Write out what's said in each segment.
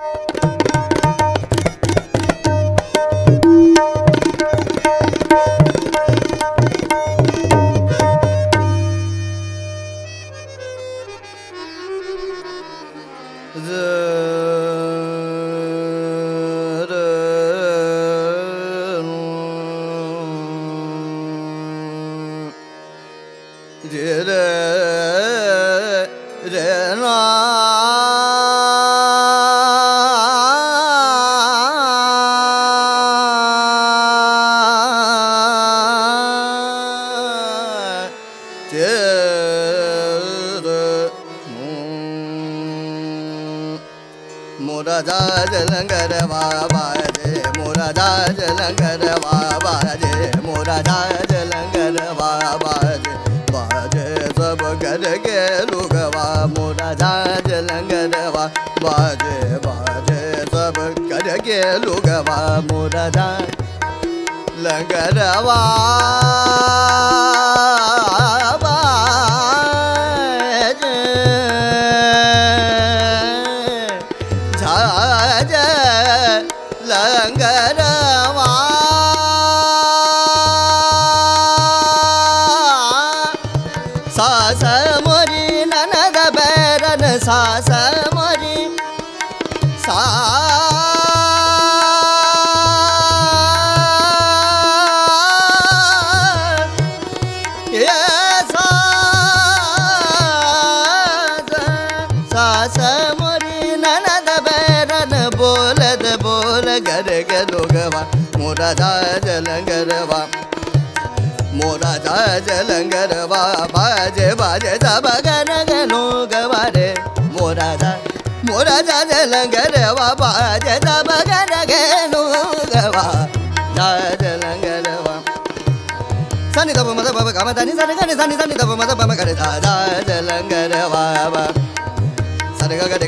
The it, did it, मुरदा जलंगर रे मुरदा जलंगर रे मुरदा जलंगर बाबा बाजे सब घर के लुगवा मुरदा जलंगर बाजे बाजे सब घर के लुगवा मुरदा लंगरवा லங்கரவா சாசமரி நனத பேரன சாசமரி சா लोगवा, मोरा जाय जलंगरवा। मोरा जाय जलंगरवा, बाजे बाजे सब लोगवा रे। मोरा जा मोरा जा जलंगरवा, बाजे सब लोगवा। जाय जलंगरवा। सनी तब मत बाबा का मत सनी सनी सनी सनी तब मत बाबा करे जा जलंगरवा de ga ga da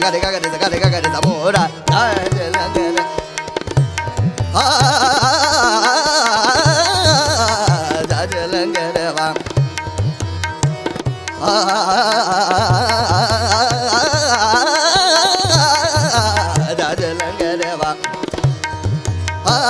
da da da da da da da da ah.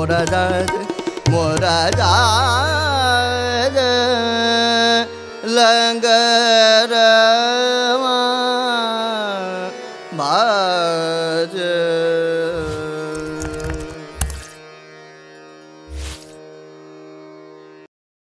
Moradad, Moradad, Langarama.